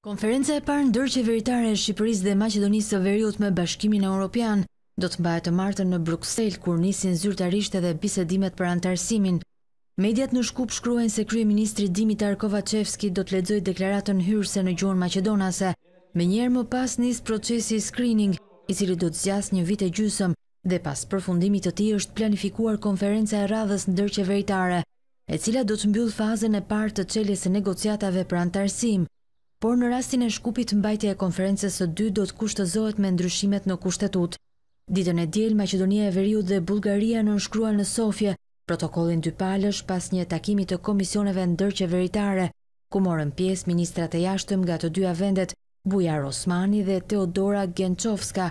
Konferenca e parë ndërqeveritare e Shqipërisë dhe Maqedonisë së Veriut me Bashkimin Europian do të mbahet të martën në Bruksel, kur nisin zyrtarisht edhe bisedimet për anëtarësimin. Mediat në Shkup shkruajnë se kryeministri Dimitar Kovaçevski do të lexojë deklaratën hyrëse në gjuhën maqedonase. Menjëherë më pas nis procesi screening, i cili do të zgjasë një vit e gjysmë, dhe pas përfundimit të tij është planifikuar konferenca e radhës ndërqeveritare. e cila do të mbyllë fazën e parë të çeljes së negociatave për anëtarësim, por në rastin e Shkupit mbajtja e konferencës së dytë do të kushtëzohet me ndryshimet në Kushtetutë. Ditën e diel Maqedonia e Veriut dhe Bullgaria nënshkruan në Sofje protokollin dypalësh pas një takimi të komisioneve ndërqeveritare, ku morën pjesë ministrat e jashtëm nga të dyja vendet, Bujar Osmani dhe Teodora Gençovska.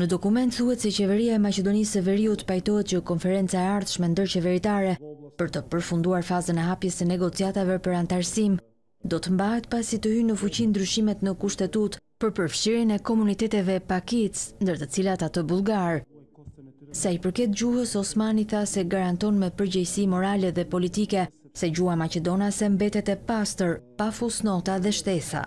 Në dokument thuhet se Qeveria e Maqedonisë së Veriut pajtohet që konferenca e ardhshme ndërqeveritare për të përfunduar fazën e hapjes së negociatave për anëtarësim do të mbahet pasi të hyjnë në fuqi ndryshimet në Kushtetutë për përfshirjen e komuniteteve pakicë, ndër të cilat atë bullgar. Sa i përket gjuhës, Osmani tha se garanton me përgjegjësi morale dhe politike se gjuha maqedonase mbetet e pastër, pa fusnota dhe shtesa.